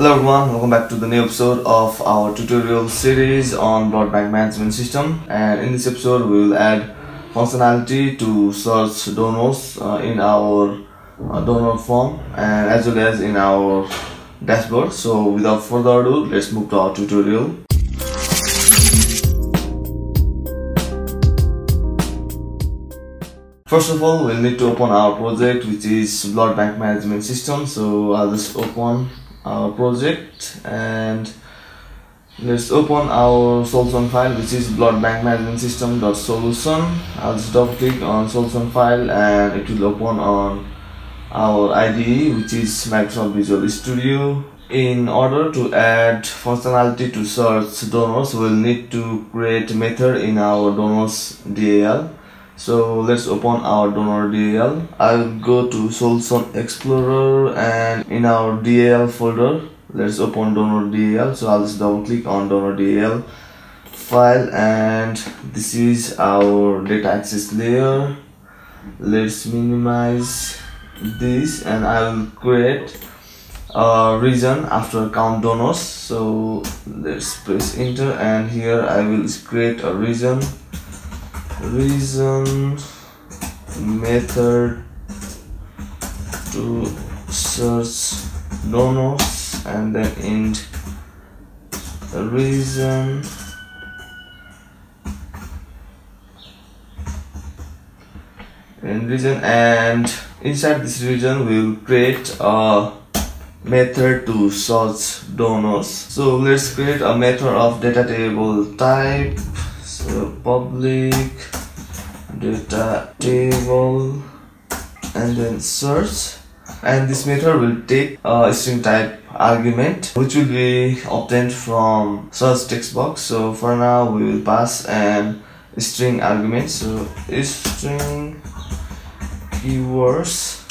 Hello everyone, welcome back to the new episode of our tutorial series on blood bank management system. And in this episode we will add functionality to search donors uh, in our uh, donor form and as well as in our dashboard. So without further ado let's move to our tutorial. First of all, we'll need to open our project which is blood bank management system. So I'll just open our project and let's open our solution file which is blood bank management system dot solution. I'll just double click on solution file and it will open on our IDE which is Microsoft Visual Studio. In order to add functionality to search donors, we'll need to create method in our donors DAL so let's open our donor DL I'll go to Solution explorer and in our DL folder let's open donor DL so I'll just double click on donor DL file and this is our data access layer. Let's minimize this and I will create a region after count donors. So let's press enter and here I will create a region region method to search donors and then end region. In region and inside this region we will create a method to search donors so let's create a method of data table type so public data table and then search. And this method will take a string type argument which will be obtained from search text box. So for now we will pass an string argument. So string keywords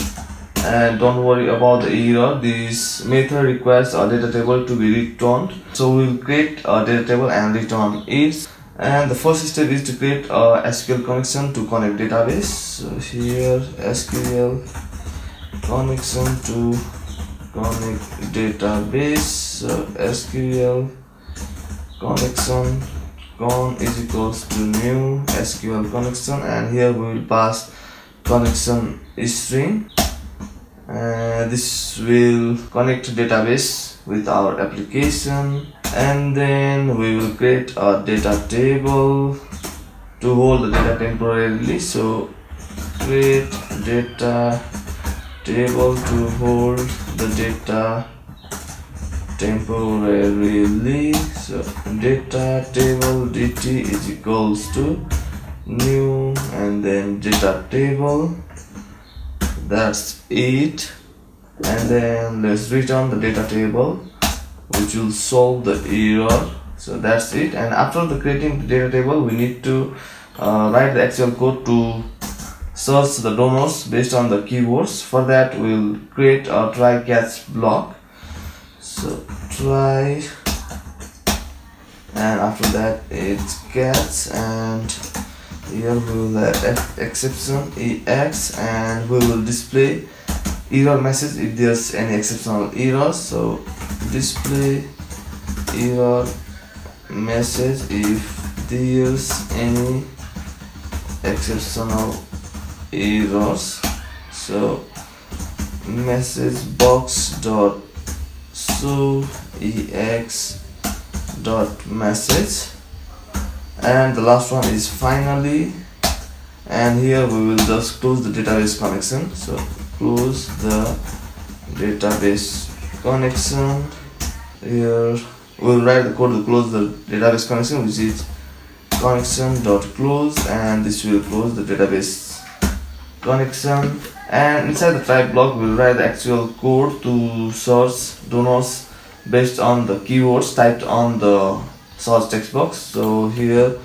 and don't worry about the error. This method requires a data table to be returned. So we'll create a data table and return it and the first step is to create a SQL connection to connect database. So here SQL connection to connect database. So SQL connection con is equals to new SQL connection. And here we will pass connection string and this will connect database with our application and then we will create a data table to hold the data temporarily. So create data table to hold the data temporarily. So data table dt is equals to new and then data table. That's it. And then let's return the data table which will solve the error. So that's it. And after the creating the data table we need to uh, write the actual code to search the donors based on the keywords. For that we'll create a try catch block. So try. And after that it's catch. And here we will add exception ex and we will display error message if there's any exceptional errors so display error message if there's any exceptional errors. So message box dot show ex dot message. And the last one is finally. And here we will just close the database connection. So close the database connection here. We'll write the code to close the database connection which is connection dot close and this will close the database connection. And inside the try block we'll write the actual code to search donors based on the keywords typed on the search text box so here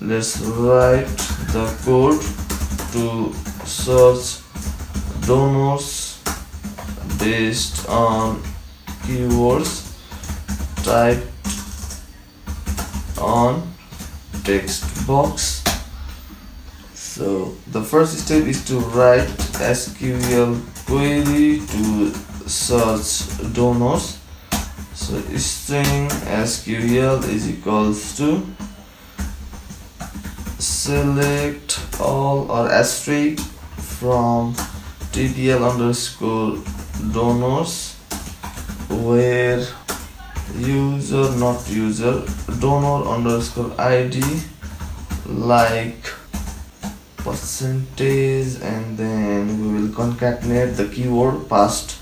let's write the code to search donors based on keywords typed on text box. So the first step is to write SQL query to search donors so string sql is equals to select all or asterisk from tbl underscore donors where user not user donor underscore id like percentage and then we will concatenate the keyword passed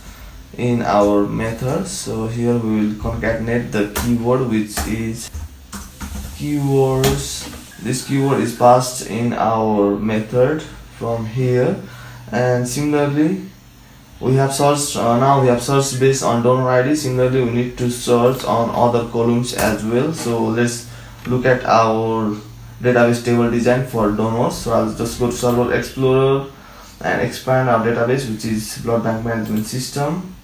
in our method. So here we will concatenate the keyword which is keywords. This keyword is passed in our method from here and similarly we have searched uh, now we have searched based on donor id similarly we need to search on other columns as well. So let's look at our database table design for donors. So i'll just go to server explorer and expand our database which is blood bank management system.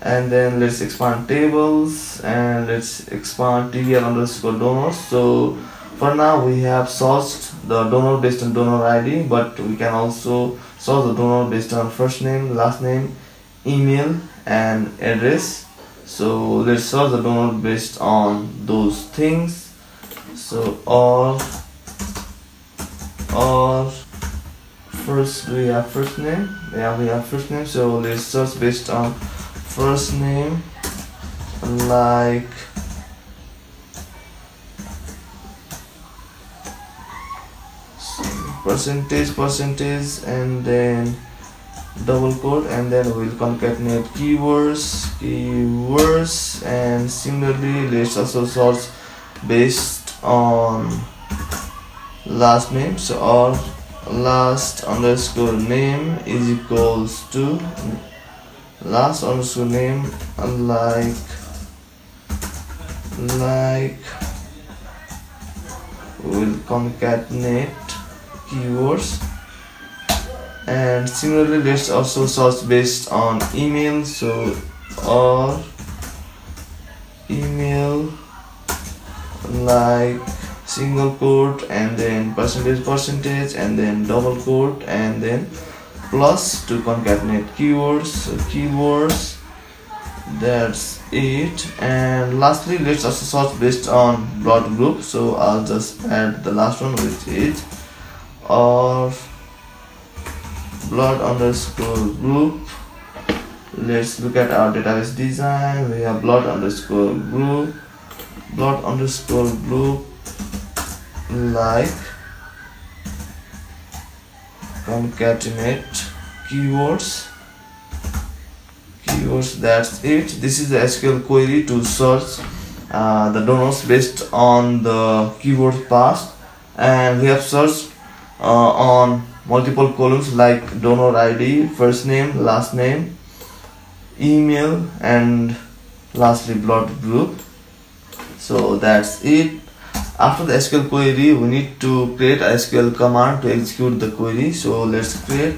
And then let's expand tables and let's expand tbl underscore donors. So for now we have sourced the donor based on donor id but we can also source the donor based on first name last name email and address. So let's source the donor based on those things. So all or first we have first name? Yeah we have first name. So let's search based on first name like percentage percentage and then double quote and then we'll concatenate keywords keywords and similarly let's also search based on last name. So our last underscore name is equals to last underscore name like like will concatenate keywords and similarly let's also search based on email so or email like single quote and then percentage percentage and then double quote and then plus to concatenate keywords so keywords that's it. And lastly let's also search based on blood group so i'll just add the last one which is of blood underscore group. Let's look at our database design. We have blood underscore group blood underscore group like concatenate keywords. Keywords that's it. This is the sql query to search uh, the donors based on the keyword passed and we have searched uh, on multiple columns like donor id first name last name email and lastly blood group. So that's it. After the SQL query we need to create a SQL command to execute the query. So let's create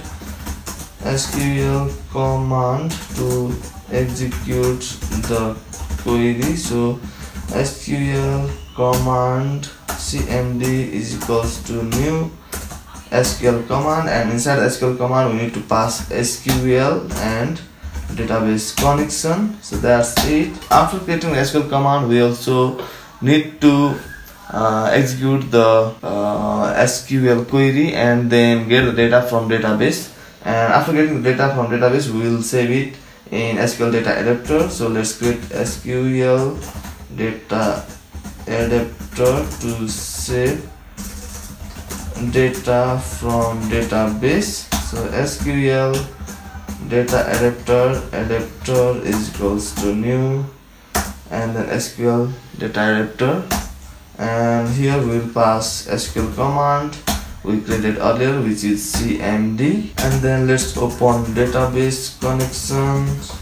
SQL command to execute the query. So SQL command cmd is equals to new SQL command and inside SQL command we need to pass SQL and database connection. So that's it. After creating SQL command we also need to uh, execute the uh, SQL query and then get the data from database. And after getting the data from database we will save it in SQL data adapter. So let's create SQL data adapter to save data from database. So SQL data adapter adapter is equals to new and then SQL data adapter. And here we will pass SQL command. We created earlier which is cmd and then let's open database connections.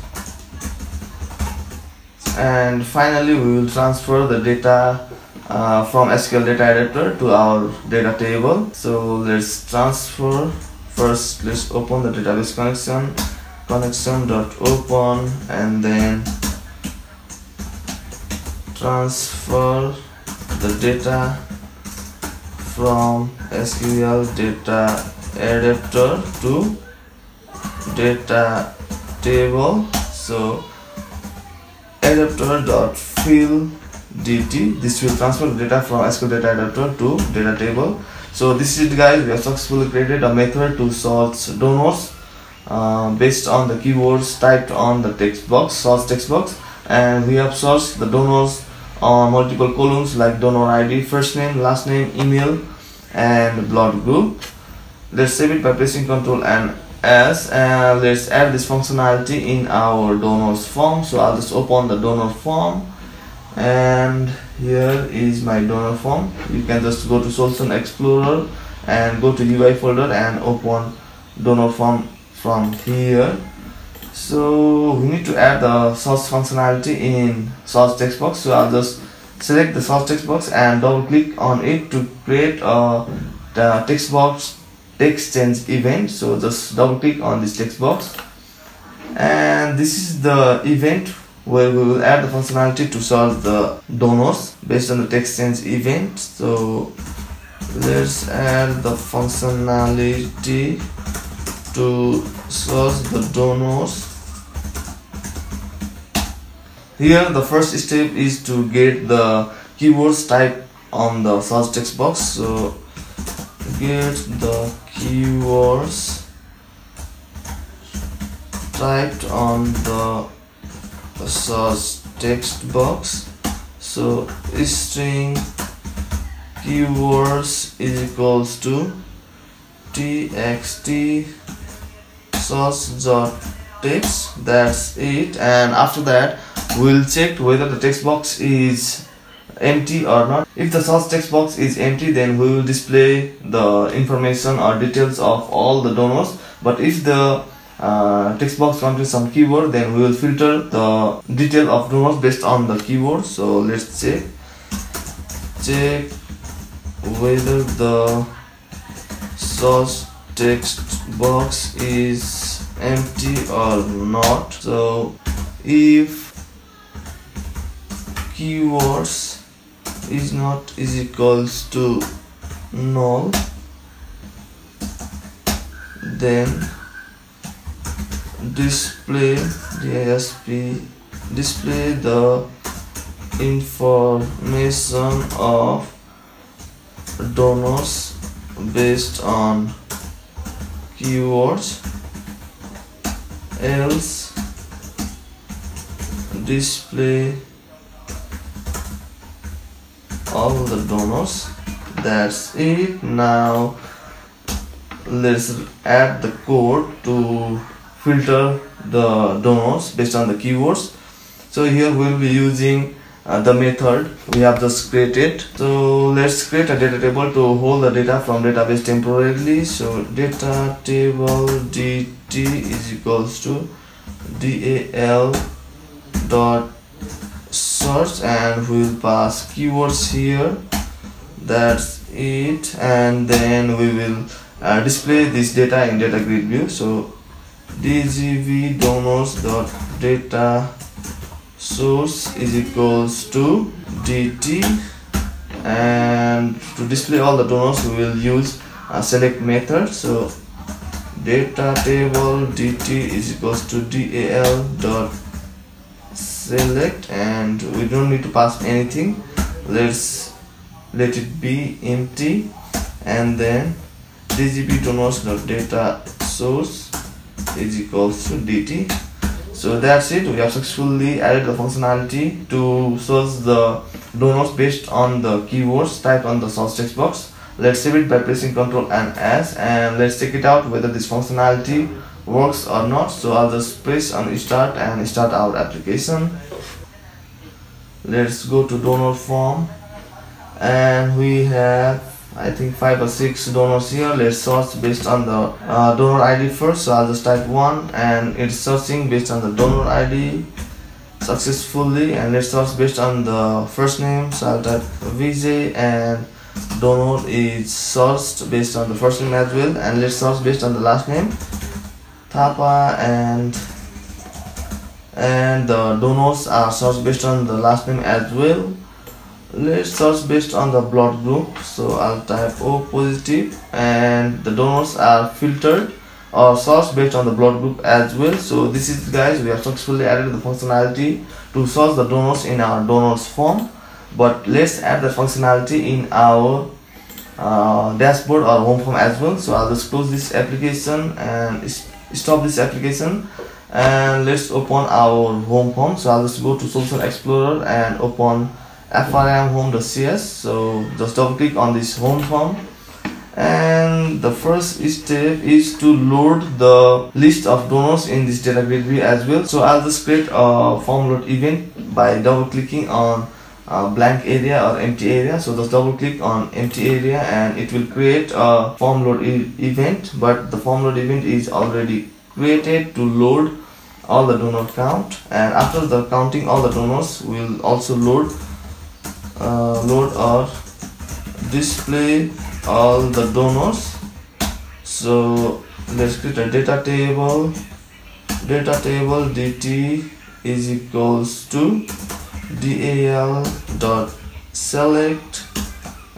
And finally we will transfer the data uh, from SQL data adapter to our data table. So let's transfer. First let's open the database connection. Connection dot open and then transfer the data from SQL data adapter to data table. So adapter dot fill dt this will transfer data from SQL data adapter to data table. So this is it guys. We have successfully created a method to search donors uh, based on the keywords typed on the text box search text box. And we have searched the donors on multiple columns like donor id first name last name email and blood group. Let's save it by pressing ctrl and s and let's add this functionality in our donors form. So i'll just open the donor form and here is my donor form. You can just go to solution explorer and go to ui folder and open donor form from here. So we need to add the source functionality in source text box so i'll just select the source text box and double click on it to create a text box text change event. So just double click on this text box and this is the event where we will add the functionality to solve the donors based on the text change event. So let's add the functionality to search the donors. Here the first step is to get the keywords type on the search text box. So get the keywords typed on the search text box. So string keywords is equals to txt search dot text. That's it. And after that we'll check whether the text box is empty or not. If the source text box is empty then we will display the information or details of all the donors. But if the uh, text box contains some keyword then we will filter the detail of donors based on the keyword so let's check. Check whether the source text box is empty or not. So if keywords is not is equals to null then display disp display the information of donors based on keywords. Else display all the donors. That's it. Now let's add the code to filter the donors based on the keywords. So here we'll be using uh, the method. We have just created. So let's create a data table to hold the data from database temporarily. So data table dt is equals to dal dot search and we'll pass keywords here. That's it. And then we will uh, display this data in data grid view. So dgv donors dot data source is equals to dt and to display all the donors we will use a select method. So data table dt is equals to dal dot select and we don't need to pass anything. Let's let it be empty and then dgv donors dot data source is equals to dt. So that's it. We have successfully added the functionality to search the donors based on the keywords. Typed on the source text box. Let's save it by pressing ctrl and s and let's check it out whether this functionality works or not. So i'll just press on start and start our application. Let's go to donor form. And we have I think five or six donors here. Let's search based on the uh, donor ID first. So I'll just type one and it's searching based on the donor ID successfully. And let's search based on the first name. So I'll type Vijay and donor is searched based on the first name as well. And let's search based on the last name. Thapa and and the donors are searched based on the last name as well let's search based on the blood group. So I'll type O positive and the donors are filtered. Or searched based on the blood group as well. So this is guys we have successfully added the functionality to search the donors in our donors form. But let's add the functionality in our uh, dashboard or home form as well. So I'll just close this application and stop this application. And let's open our home form. So I'll just go to Solution Explorer and open FRM home.cs so just double click on this home form. And the first step is to load the list of donors in this data view as well. So I'll just create a form load event by double clicking on a blank area or empty area. So just double click on empty area and it will create a form load e event. But the form load event is already created to load all the donor count. And after the counting all the donors will also load uh, load or display all the donors. So let's create a data table. Data table dt is equals to dal dot select.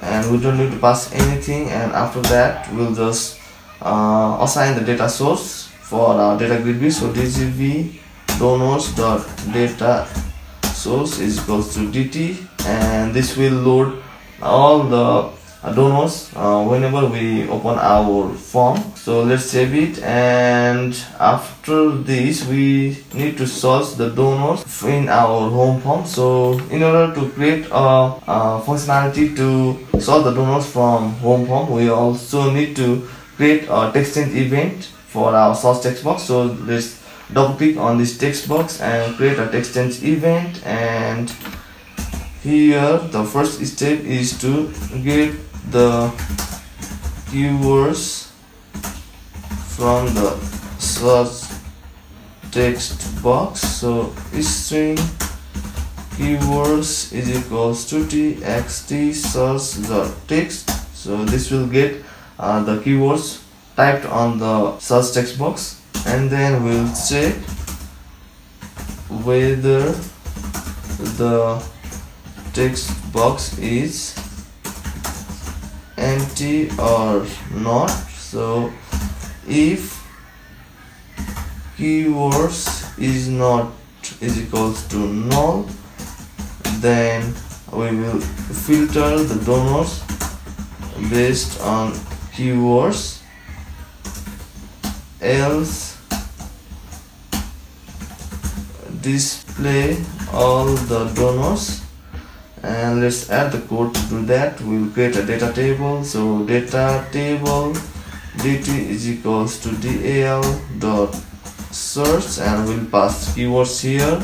And we don't need to pass anything. And after that we'll just uh, assign the data source for our data grid view so dgv donors dot data source is equals to dt and this will load all the donors uh, whenever we open our form. So let's save it. And after this we need to source the donors in our home form. So in order to create a, a functionality to source the donors from home form we also need to create a text change event for our source text box. So let's double click on this text box and create a text change event and here the first step is to get the keywords from the search text box. So string keywords is equals to txt search the text. So this will get uh, the keywords typed on the search text box. And then we'll check whether the text box is empty or not. So if keywords is not is equals to null then we will filter the donors based on keywords. Else display all the donors and let's add the code to do that. We will create a data table. So data table dt is equals to dal dot search and we'll pass keywords here.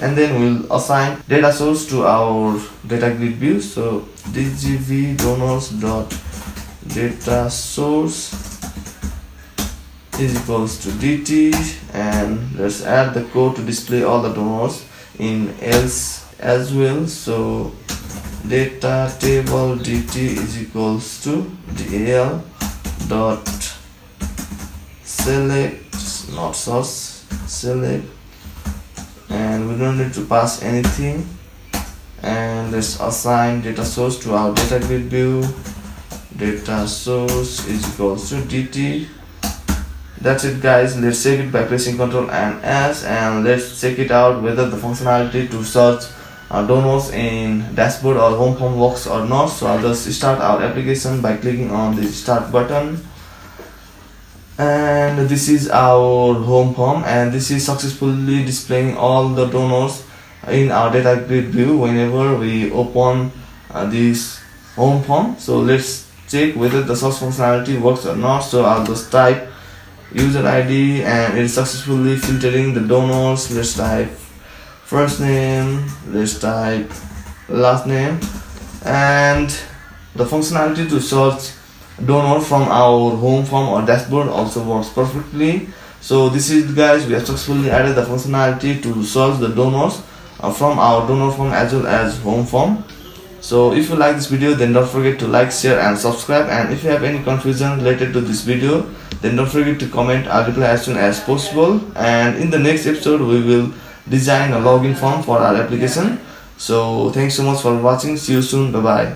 And then we'll assign data source to our data grid view. So dgv donors dot data source is equals to dt. And let's add the code to display all the donors in else as well. So data table dt is equals to dl dot select not source select. And we don't need to pass anything. And let's assign data source to our data grid view. Data source is equals to dt. That's it guys. Let's save it by pressing ctrl and s and let's check it out whether the functionality to search uh, donors in dashboard or home form works or not so I'll just start our application by clicking on the start button. And this is our home form and this is successfully displaying all the donors in our data grid view whenever we open uh, this home form so let's check whether the source functionality works or not. So I'll just type user ID and it's successfully filtering the donors. Let's type first name let's type last name and the functionality to search donor from our home form or dashboard also works perfectly. So this is guys we have successfully added the functionality to search the donors uh, from our donor form as well as home form. So if you like this video then don't forget to like share and subscribe. And if you have any confusion related to this video then don't forget to comment i'll reply as soon as possible. And in the next episode we will design a login form for our application. So thanks so much for watching. See you soon. Bye bye